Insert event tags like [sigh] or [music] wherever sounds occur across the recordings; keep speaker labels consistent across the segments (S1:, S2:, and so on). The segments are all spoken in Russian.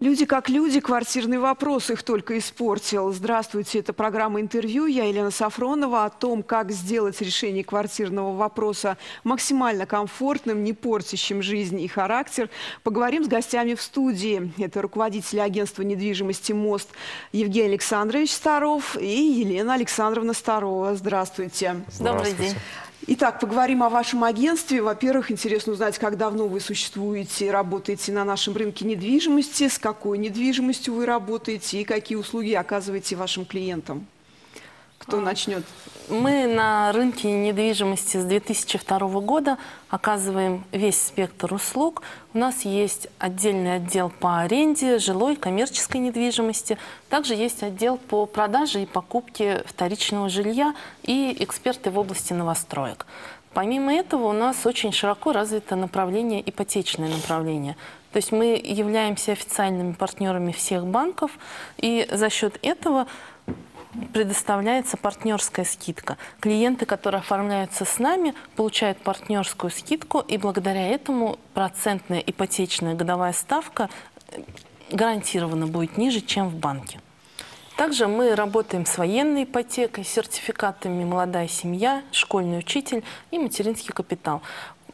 S1: Люди как люди, квартирный вопрос их только испортил. Здравствуйте, это программа «Интервью». Я Елена Сафронова. О том, как сделать решение квартирного вопроса максимально комфортным, не портящим жизнь и характер, поговорим с гостями в студии. Это руководитель агентства недвижимости «Мост» Евгений Александрович Старов и Елена Александровна Старова. Здравствуйте.
S2: Добрый день.
S1: Итак, поговорим о вашем агентстве. Во-первых, интересно узнать, как давно вы существуете и работаете на нашем рынке недвижимости, с какой недвижимостью вы работаете и какие услуги оказываете вашим клиентам. Кто а, начнет?
S2: Мы на рынке недвижимости с 2002 года оказываем весь спектр услуг. У нас есть отдельный отдел по аренде, жилой, коммерческой недвижимости. Также есть отдел по продаже и покупке вторичного жилья и эксперты в области новостроек. Помимо этого у нас очень широко развито направление ипотечное направление. То есть мы являемся официальными партнерами всех банков, и за счет этого предоставляется партнерская скидка. Клиенты, которые оформляются с нами, получают партнерскую скидку, и благодаря этому процентная ипотечная годовая ставка э, гарантированно будет ниже, чем в банке. Также мы работаем с военной ипотекой, сертификатами «Молодая семья», «Школьный учитель» и «Материнский капитал».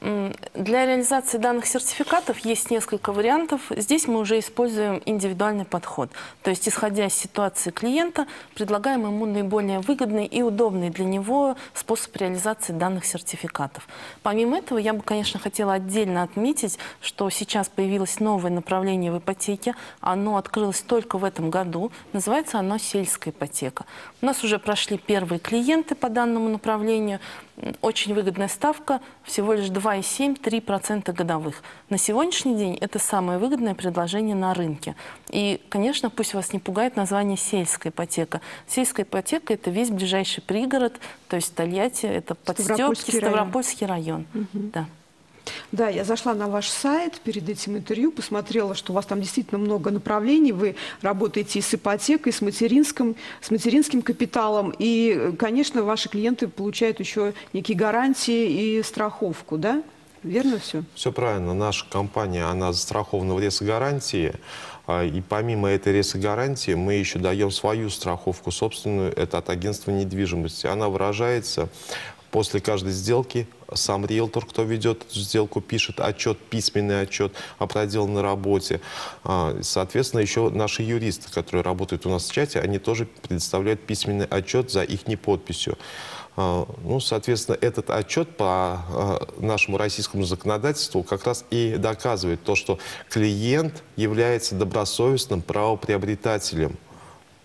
S2: Для реализации данных сертификатов есть несколько вариантов. Здесь мы уже используем индивидуальный подход. То есть, исходя из ситуации клиента, предлагаем ему наиболее выгодный и удобный для него способ реализации данных сертификатов. Помимо этого, я бы, конечно, хотела отдельно отметить, что сейчас появилось новое направление в ипотеке. Оно открылось только в этом году. Называется оно сельская ипотека. У нас уже прошли первые клиенты по данному направлению очень выгодная ставка, всего лишь 2,7-3% годовых. На сегодняшний день это самое выгодное предложение на рынке. И, конечно, пусть вас не пугает название сельская ипотека. Сельская ипотека – это весь ближайший пригород, то есть Тольятти, это Подстепки, Ставропольский район. район. Угу. Да.
S1: Да, я зашла на ваш сайт перед этим интервью, посмотрела, что у вас там действительно много направлений. Вы работаете и с ипотекой, и с материнским, с материнским капиталом. И, конечно, ваши клиенты получают еще некие гарантии и страховку, да? Верно все?
S3: Все правильно. Наша компания, она застрахована в ресгаранции. А, и помимо этой ресгаранции мы еще даем свою страховку собственную, это от агентства недвижимости. Она выражается После каждой сделки сам риэлтор, кто ведет сделку, пишет отчет, письменный отчет о проделанной работе. А, соответственно, еще наши юристы, которые работают у нас в чате, они тоже предоставляют письменный отчет за их подписью. А, ну, соответственно, этот отчет по а, нашему российскому законодательству как раз и доказывает то, что клиент является добросовестным правоприобретателем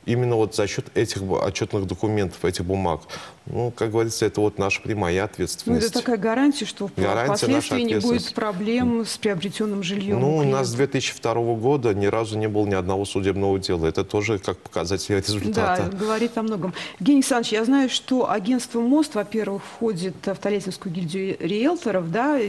S3: именно вот за счет этих отчетных документов, этих бумаг. Ну, как говорится, это вот наша прямая ответственность.
S1: Ну, это такая гарантия, что гарантия впоследствии не будет проблем с приобретенным жильем.
S3: Ну, у нас с 2002 года ни разу не было ни одного судебного дела. Это тоже как показатель результата.
S1: Да, говорит о многом. Евгений Александрович, я знаю, что агентство МОСТ, во-первых, входит в Тольяттинскую гильдию риэлторов, да,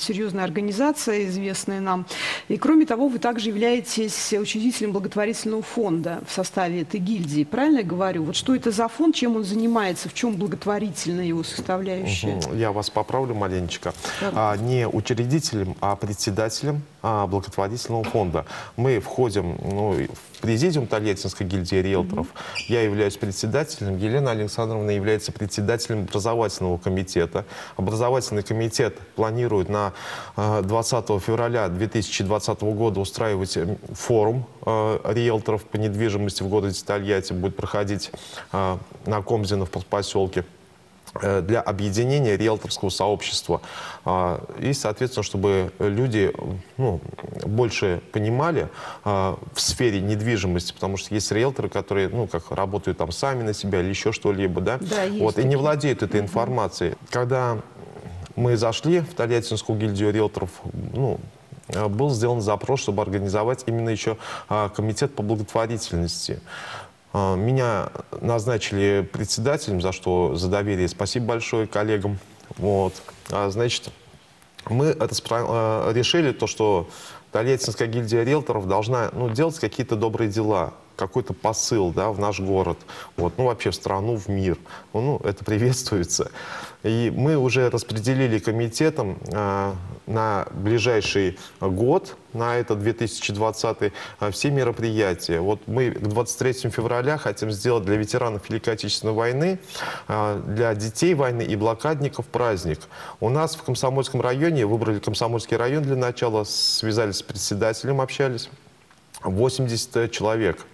S1: серьезная организация, известная нам. И, кроме того, вы также являетесь учредителем благотворительного фонда в составе этой гильдии. Правильно я говорю? Вот что это за фонд, чем он занимается, в чем чем благотворительная его составляющая?
S3: Я вас поправлю маленечко. А, не учредителем, а председателем благотворительного фонда. Мы входим ну, в президиум Тольяттинской гильдии риэлторов. Я являюсь председателем, Елена Александровна является председателем образовательного комитета. Образовательный комитет планирует на 20 а, февраля 2020 года устраивать форум а, риэлторов по недвижимости в городе Тольятти. Будет проходить а, на Комзино в поселке э, для объединения риэлторского сообщества. А, и, соответственно, чтобы люди ну, больше понимали а, в сфере недвижимости, потому что есть риэлторы, которые ну, как работают там сами на себя или еще что-либо, да?
S1: Да,
S3: вот, и не владеют этой информацией. Когда мы зашли в Тольяттинскую гильдию риэлторов, ну, был сделан запрос, чтобы организовать именно еще а, комитет по благотворительности. А, меня назначили председателем, за что за доверие спасибо большое коллегам. Вот. А, значит, мы а, решили то, что Тольяттинская гильдия риэлторов должна ну, делать какие-то добрые дела. Какой-то посыл да, в наш город, вот, ну вообще в страну, в мир. Ну, это приветствуется. И мы уже распределили комитетом э, на ближайший год, на этот 2020, э, все мероприятия. Вот мы к 23 февраля хотим сделать для ветеранов Великой Отечественной войны, э, для детей войны и блокадников праздник. У нас в Комсомольском районе, выбрали Комсомольский район для начала, связались с председателем, общались, 80 человек.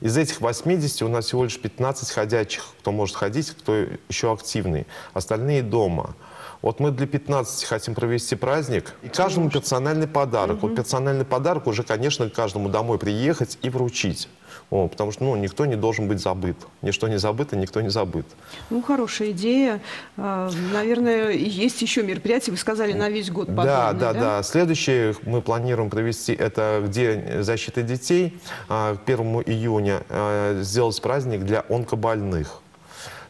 S3: Из этих 80 у нас всего лишь 15 ходячих, кто может ходить, кто еще активный. Остальные дома. Вот мы для 15 хотим провести праздник. И каждому персональный подарок. Угу. Вот персональный подарок уже, конечно, каждому домой приехать и вручить. О, потому что ну, никто не должен быть забыт. Ничто не забыто, никто не забыт.
S1: Ну, хорошая идея. А, наверное, есть еще мероприятия, вы сказали, на весь год подобные,
S3: да, да, да, да. Следующее мы планируем провести, это День защиты детей. А, к 1 июня а, сделать праздник для онкобольных.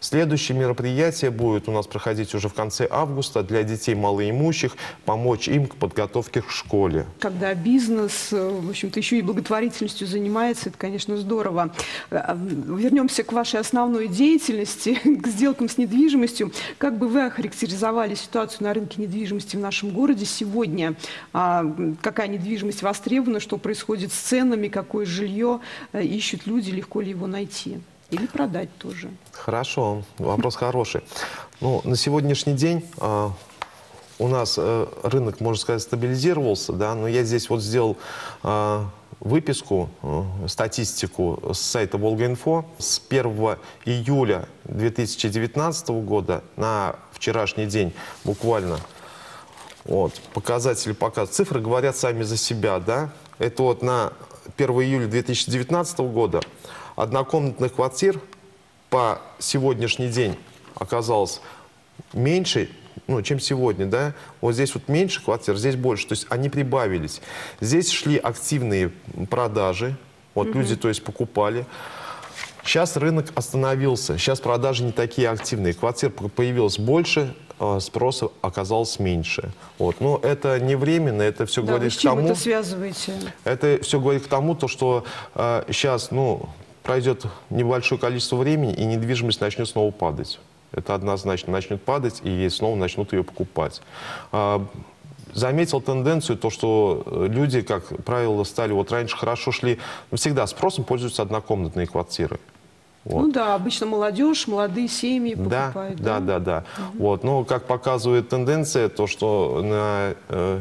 S3: Следующее мероприятие будет у нас проходить уже в конце августа для детей малоимущих, помочь им к подготовке к школе.
S1: Когда бизнес, э, в общем-то, еще и благотворительностью занимается, это, конечно, здорово. Э, вернемся к вашей основной деятельности, [laughs] к сделкам с недвижимостью. Как бы вы охарактеризовали ситуацию на рынке недвижимости в нашем городе сегодня? А, какая недвижимость востребована, что происходит с ценами, какое жилье э, ищут люди, легко ли его найти? Или продать тоже.
S3: Хорошо, вопрос хороший. Ну, на сегодняшний день э, у нас э, рынок, можно сказать, стабилизировался, да, но я здесь вот сделал э, выписку, статистику с сайта Волга-Инфо. С 1 июля 2019 года на вчерашний день буквально вот, показатели показывают. Цифры говорят сами за себя, да. Это вот на 1 июля 2019 года однокомнатных квартир по сегодняшний день оказалось меньше, ну, чем сегодня, да, вот здесь вот меньше квартир, здесь больше, то есть они прибавились. Здесь шли активные продажи, вот угу. люди, то есть, покупали. Сейчас рынок остановился, сейчас продажи не такие активные, квартир появилось больше, а спроса оказалось меньше. Вот. Но это не временно, это все да, говорит
S1: вы
S3: с чем к тому...
S1: это связываете?
S3: Это все говорит к тому, то, что э, сейчас, ну, пройдет небольшое количество времени, и недвижимость начнет снова падать. Это однозначно начнет падать, и снова начнут ее покупать. А, заметил тенденцию, то, что э, люди, как правило, стали, вот раньше хорошо шли, всегда спросом пользуются однокомнатные квартиры.
S1: Вот. Ну да, обычно молодежь, молодые семьи покупают.
S3: Да, да, да. да. Угу. Вот. Но, как показывает тенденция, то, что на, э,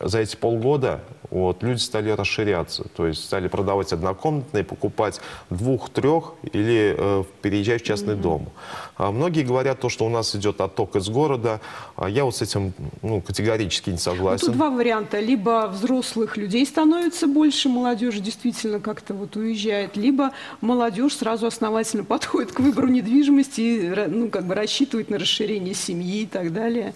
S3: за эти полгода вот, люди стали расширяться, то есть стали продавать однокомнатные, покупать двух-трех или э, переезжать в частный mm-hmm. дом. А многие говорят то, что у нас идет отток из города. А я вот с этим ну, категорически не согласен.
S1: Ну, тут два варианта. Либо взрослых людей становится больше, молодежь действительно как-то вот уезжает, либо молодежь сразу основательно [laughs] подходит к выбору недвижимости и ну, как бы рассчитывает на расширение семьи и так далее.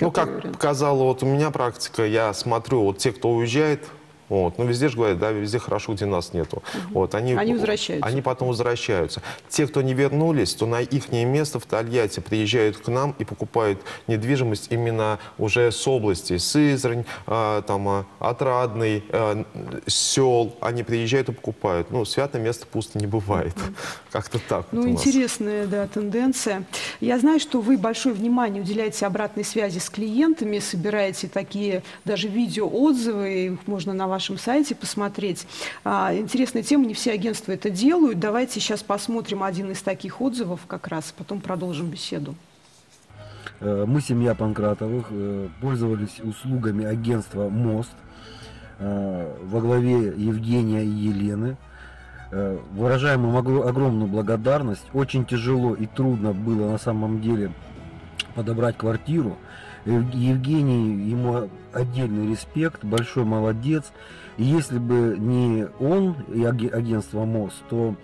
S3: Ну, как вариант? показала вот у меня практика, я смотрю, вот те, кто уезжает, respeito. Вот. Но везде же говорят, да, везде хорошо, где нас нету.
S1: Угу. Вот. Они, они возвращаются.
S3: Они потом возвращаются. Те, кто не вернулись, то на их место в Тольятти приезжают к нам и покупают недвижимость именно уже с области. Сызрань, а, там, а, Отрадный, а, сел. Они приезжают и покупают. Ну, святое место пусто не бывает. Угу. [laughs] Как-то так.
S1: Ну, вот интересная, да, тенденция. Я знаю, что вы большое внимание уделяете обратной связи с клиентами, собираете такие даже видеоотзывы, их можно на вашем сайте посмотреть. А, интересная тема, не все агентства это делают. Давайте сейчас посмотрим один из таких отзывов как раз, потом продолжим беседу.
S4: Э, мы, семья Панкратовых, э, пользовались услугами агентства «Мост» э, во главе Евгения и Елены. Выражаем им огромную благодарность. Очень тяжело и трудно было на самом деле подобрать квартиру. Евгений, ему отдельный респект, большой молодец. И если бы не он и агентство МОЗ, то,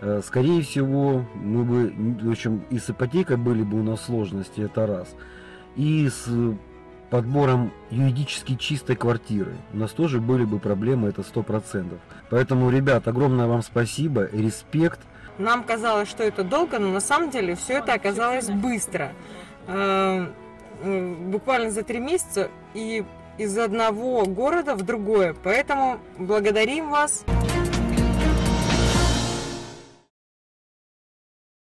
S4: э, скорее всего, мы бы, в общем, и с ипотекой были бы у нас сложности, это раз. И с подбором юридически чистой квартиры. У нас тоже были бы проблемы, это сто процентов. Поэтому, ребят, огромное вам спасибо, респект.
S5: Нам казалось, что это долго, но на самом деле все это оказалось быстро буквально за три месяца и из одного города в другое. Поэтому благодарим вас.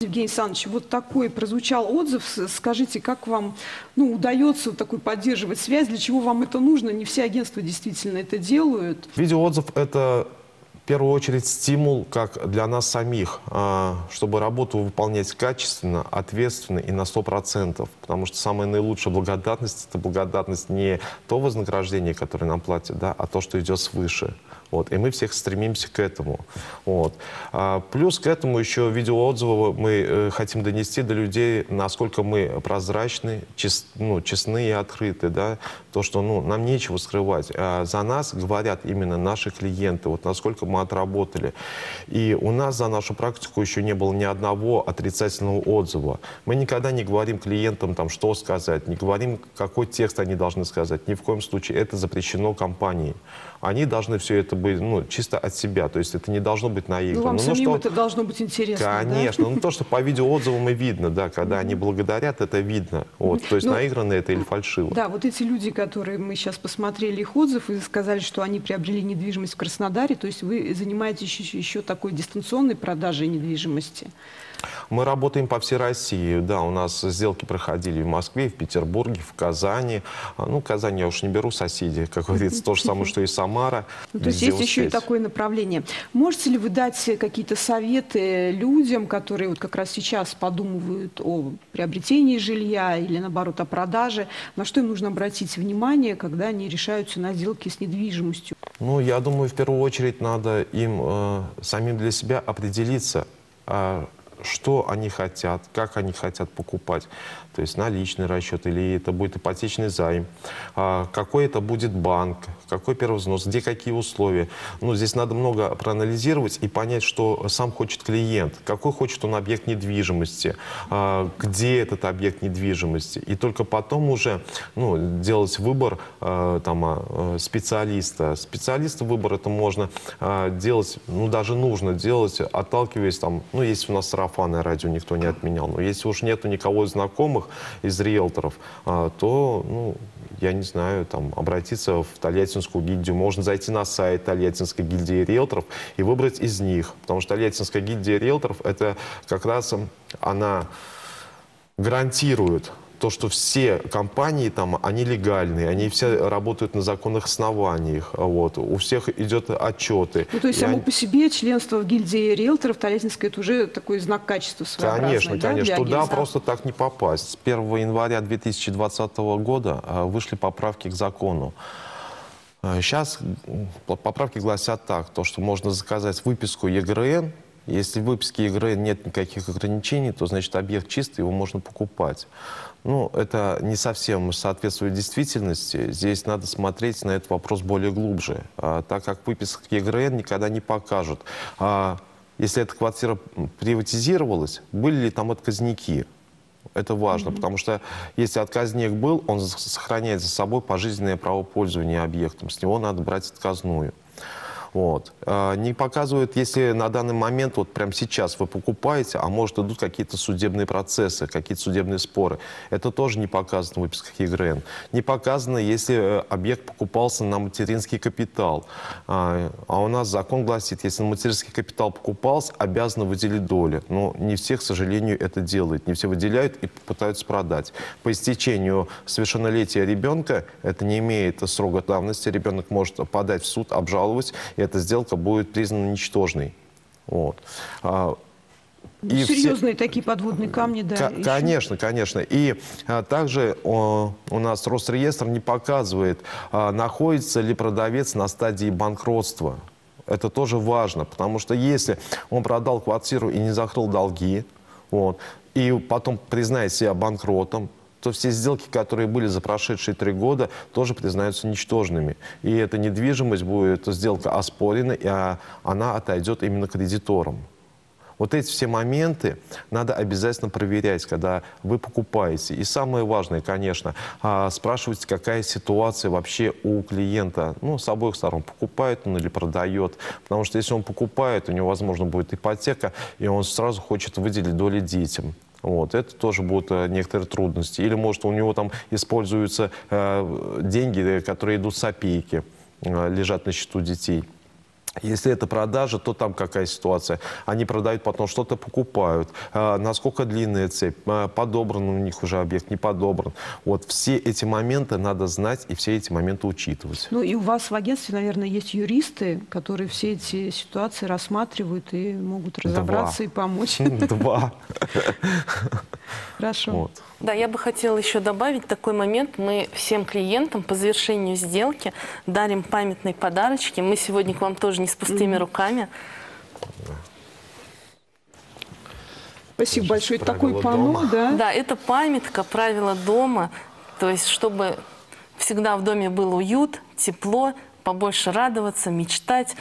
S1: Евгений Александрович, вот такой прозвучал отзыв. Скажите, как вам ну, удается такой поддерживать связь? Для чего вам это нужно? Не все агентства действительно это делают.
S3: Видеоотзыв – это первую очередь стимул как для нас самих, а, чтобы работу выполнять качественно, ответственно и на 100%. Потому что самая наилучшая благодарность – это благодарность не то вознаграждение, которое нам платят, да, а то, что идет свыше. Вот. И мы всех стремимся к этому. Вот. А, плюс к этому еще видеоотзывы мы э, хотим донести до людей, насколько мы прозрачны, чес- ну, честны и открыты. Да? То, что ну, нам нечего скрывать. А за нас говорят именно наши клиенты, вот насколько мы отработали. И у нас за нашу практику еще не было ни одного отрицательного отзыва. Мы никогда не говорим клиентам, там, что сказать, не говорим, какой текст они должны сказать. Ни в коем случае это запрещено компанией. Они должны все это быть ну, чисто от себя. То есть это не должно быть
S1: Ну,
S3: наиграно.
S1: вам
S3: Ну,
S1: самим
S3: что-
S1: это должно быть интересно. да?
S3: Конечно. Ну, то, что по видеоотзывам и видно, да, когда они благодарят, это видно. Вот. То есть
S1: Ну,
S3: наиграно это или фальшиво.
S1: Да, вот эти люди, которые мы сейчас посмотрели их отзыв и сказали, что они приобрели недвижимость в Краснодаре, то есть вы занимаетесь еще, еще такой дистанционной продажей недвижимости.
S3: Мы работаем по всей России. Да, у нас сделки проходили в Москве, в Петербурге, в Казани. А, Ну, Казань я уж не беру соседи, как говорится, то же самое, [laughs] что и Самара.
S1: Ну, то есть Есть еще и
S3: успеть.
S1: такое направление. Можете ли вы дать какие-то советы людям, которые вот как раз сейчас подумывают о приобретении жилья или, наоборот, о продаже? На что им нужно обратить внимание, когда они решаются на сделки с недвижимостью?
S3: Ну, я думаю, в первую очередь надо им э, самим для себя определиться, а, что они хотят, как они хотят покупать. То есть наличный расчет или это будет ипотечный займ, а, какой это будет банк, какой первый взнос, где какие условия. Ну, здесь надо много проанализировать и понять, что сам хочет клиент, какой хочет он объект недвижимости, а, где этот объект недвижимости. И только потом уже ну, делать выбор там, а, э, специалиста. Специалиста выбор это можно делать, ну даже нужно делать, отталкиваясь там, ну если у нас сарафанное радио никто не отменял, но если уж нету никого из знакомых, из риэлторов, а, то, ну, я не знаю, там, обратиться в Тольяттинскую гильдию, можно зайти на сайт Тольяттинской гильдии риэлторов и выбрать из них, потому что Тольяттинская гильдия риэлторов это как раз она гарантирует то, что все компании там, они легальные, они все работают на законных основаниях, вот, у всех идет отчеты.
S1: Ну, то есть
S3: И
S1: само
S3: они-
S1: по себе членство в гильдии риэлторов Тольяттинской это уже такой знак качества своеобразный,
S3: Конечно,
S1: да,
S3: конечно. Туда
S1: агентства?
S3: просто так не попасть. С 1 января 2020 года а, вышли поправки к закону. Сейчас поправки гласят так, то, что можно заказать выписку ЕГРН. Если в выписке ЕГРН нет никаких ограничений, то значит объект чистый, его можно покупать. Ну, это не совсем соответствует действительности. Здесь надо смотреть на этот вопрос более глубже, а, так как выписок ЕГРН никогда не покажут. а, если эта квартира приватизировалась, были ли там отказники. Это важно, потому что если отказник был, он сохраняет за собой пожизненное право пользования объектом. С него надо брать отказную. Вот. А, Не показывают, если на данный момент, вот прямо сейчас вы покупаете, а может идут какие-то судебные процессы, какие-то судебные споры. Это тоже не показано в выписках ЕГРН. Не показано, если э, объект покупался на материнский капитал. А а у нас закон гласит, если на материнский капитал покупался, обязаны выделить доли. Но не все, к сожалению, это делают. Не все выделяют и пытаются продать. По истечению совершеннолетия ребенка, это не имеет срока давности, ребенок может подать в суд, обжаловать, и эта сделка будет признана ничтожной. Вот. А, и все-
S1: Серьезные такие подводные камни, да. Еще.
S3: Конечно, конечно. И а, также о, у нас Росреестр не показывает, а, находится ли продавец на стадии банкротства. Это тоже важно, потому что если он продал квартиру и не закрыл долги, вот, и потом признает себя банкротом, то все сделки, которые были за прошедшие три года, тоже признаются ничтожными. И эта недвижимость будет, эта сделка оспорена, и а, она отойдет именно кредиторам. Вот эти все моменты надо обязательно проверять, когда вы покупаете. И самое важное, конечно, а, спрашивать, какая ситуация вообще у клиента. Ну, с обоих сторон, покупает он или продает. Потому что если он покупает, у него, возможно, будет ипотека, и он сразу хочет выделить доли детям. Вот, это тоже будут э, некоторые трудности. Или, может, у него там используются э, деньги, э, которые идут с опейки, э, лежат на счету детей. Если это продажа, то там какая ситуация? Они продают, потом что-то покупают. А, насколько длинная цепь? А, подобран у них уже объект, не подобран. Вот все эти моменты надо знать и все эти моменты учитывать.
S1: Ну и у вас в агентстве, наверное, есть юристы, которые все эти ситуации рассматривают и могут разобраться
S3: Два.
S1: и помочь. [laughs]
S3: Два.
S1: Хорошо.
S3: Вот.
S2: Да, я бы хотела еще добавить такой момент. Мы всем клиентам по завершению сделки дарим памятные подарочки. Мы сегодня к вам тоже не с пустыми руками.
S1: Спасибо
S3: Значит,
S1: большое. Это такой панно,
S3: дома.
S1: да?
S2: Да, это памятка, правила дома. То есть, чтобы всегда в доме был уют, тепло, побольше радоваться, мечтать.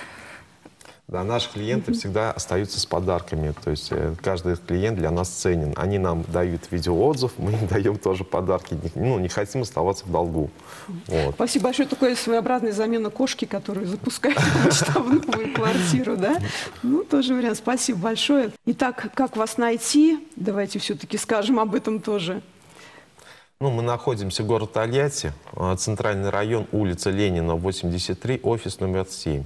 S3: Да, наши клиенты всегда остаются с подарками. То есть э, каждый клиент для нас ценен. Они нам дают видеоотзыв, мы им даем тоже подарки. Ну, не хотим оставаться в долгу. Вот.
S1: Спасибо большое. Такая своеобразная замена кошки, которую запускают в новую квартиру, да? Ну, тоже вариант. Спасибо большое. Итак, как вас найти? Давайте все-таки скажем об этом тоже.
S3: Ну, мы находимся в городе Тольятти, а, центральный район, улица Ленина, 83, офис номер 7.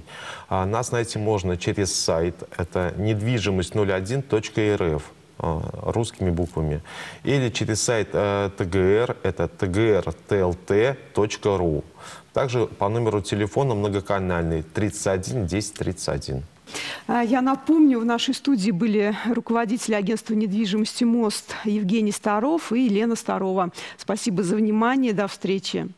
S3: А, Нас найти можно через сайт, это недвижимость01.рф а, русскими буквами, или через сайт э, ТГР, это tgrtlt.ru. Также по номеру телефона многоканальный 31 10 31.
S1: А, Я напомню, в нашей студии были руководители агентства недвижимости «Мост» Евгений Старов и Елена Старова. Спасибо за внимание. До встречи.